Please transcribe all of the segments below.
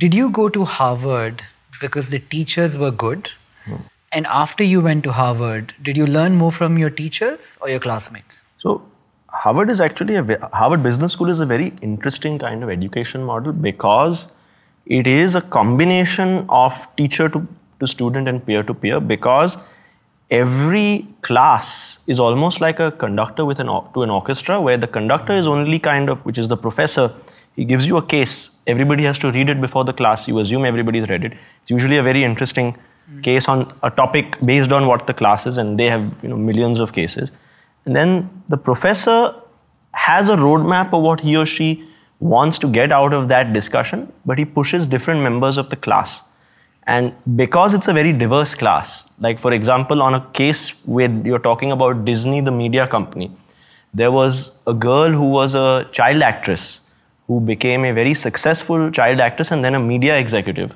Did you go to Harvard because the teachers were good? Hmm. And after you went to Harvard, did you learn more from your teachers or your classmates? So Harvard is actually a Harvard Business School is a very interesting kind of education model because it is a combination of teacher to, to student and peer to peer because every class is almost like a conductor with an to an orchestra where the conductor is only kind of which is the professor he gives you a case. Everybody has to read it before the class. You assume everybody's read it. It's usually a very interesting case on a topic based on what the class is and they have you know millions of cases. And then the professor has a roadmap of what he or she wants to get out of that discussion, but he pushes different members of the class. And because it's a very diverse class, like for example, on a case where you're talking about Disney, the media company, there was a girl who was a child actress who became a very successful child actress and then a media executive,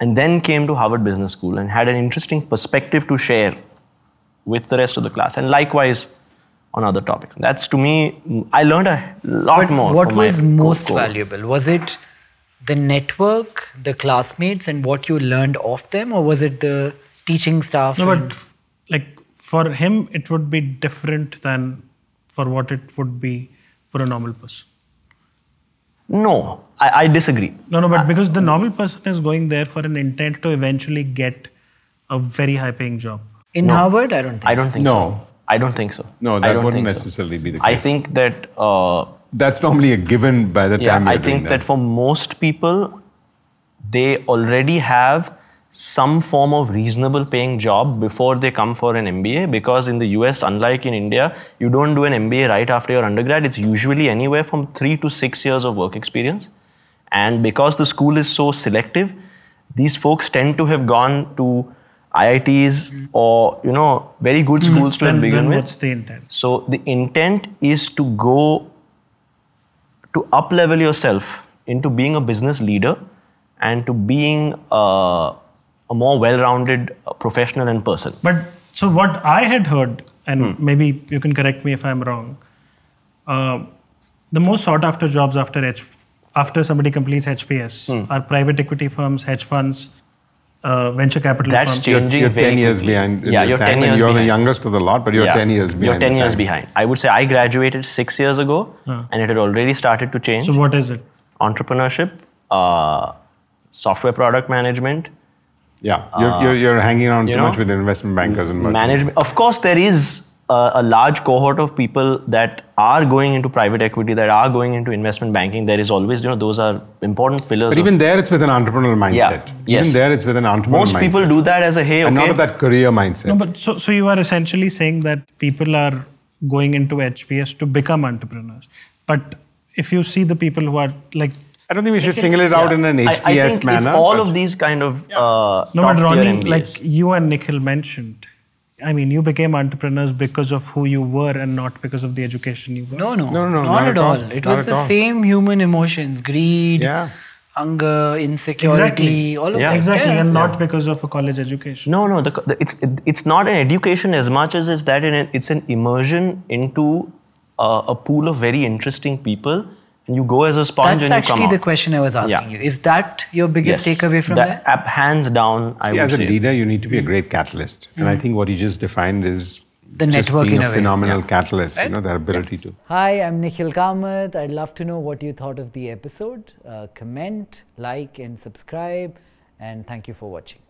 and then came to Harvard Business School and had an interesting perspective to share with the rest of the class. And likewise, on other topics. That's to me, I learned a lot more. What from my was most course. valuable? Was it the network, the classmates, and what you learned off them, or was it the teaching staff? No, and- but like for him, it would be different than for what it would be for a normal person. No, I, I disagree. No, no, but because the normal person is going there for an intent to eventually get a very high paying job. in Harvard, I don't think. I don't think so. No. so. I don't think so. No, that wouldn't think so. necessarily be the case. I think that. Uh, That's normally a given by the yeah, time I you're doing think that for most people, they already have some form of reasonable paying job before they come for an MBA because in the US, unlike in India, you don't do an MBA right after your undergrad. It's usually anywhere from three to six years of work experience. And because the school is so selective, these folks tend to have gone to IITs or, you know, very good schools to Then, begin then with. what's the intent? So the intent is to go to up level yourself into being a business leader and to being uh, a more well-rounded uh, professional and person. But so what I had heard, and Hmm. maybe you can correct me if I'm wrong, uh, the most sought after jobs after H, after somebody completes HBS Hmm. are private equity firms, hedge funds, uh, venture capital That's firms. changing You're very 10 years quickly. behind. Yeah, you're 10 and years You're behind. the youngest of the lot, but you're Yeah, 10 years behind. You're 10 years time. behind. I would say I graduated six years ago and it had already started to change. So what is it? Entrepreneurship, uh, software product management, Yeah, you're, you're, uh, you're hanging around you too know, much with investment bankers and merchants. management. Of course, there is a, a large cohort of people that are going into private equity, that are going into investment banking. There is always, you know, those are important pillars. But of- even there, it's with an entrepreneurial mindset. Yeah, yes. Even there, it's with an entrepreneurial most mindset. people do that as a hey, okay. And not of that career mindset. No, but so, so you are essentially saying that people are going into HBS to become entrepreneurs. But if you see the people who are like, I don't think we should single it out in an I- HBS I, think manner. It's all of these kind of uh, no, but Ronnie, MBAs. like you and Nikhil mentioned, I mean, you became entrepreneurs because of who you were and not because of the education you got. No, no, No, no, not, not at at all. all. It Not was the all. same human emotions: greed, Yeah. hunger, insecurity, Exactly. all of Yeah. that. Exactly, Yeah. and not because of a college education. No, no, the, the, it's it, it's not an education as much as it's that in it's an immersion into uh, a pool of very interesting people, and you go as a sponge That's and you actually the question I was asking Yeah. you. Is that your biggest Yes, takeaway from that, there? app- hands down, I See, would as a say. leader, you need to be a great catalyst. And I think what you just defined is The just network being in a a phenomenal Yeah. catalyst, you know, that ability to. Hi, I'm Nikhil Kamath. I'd love to know what you thought of the episode. Uh, comment, like, and subscribe. And thank you for watching.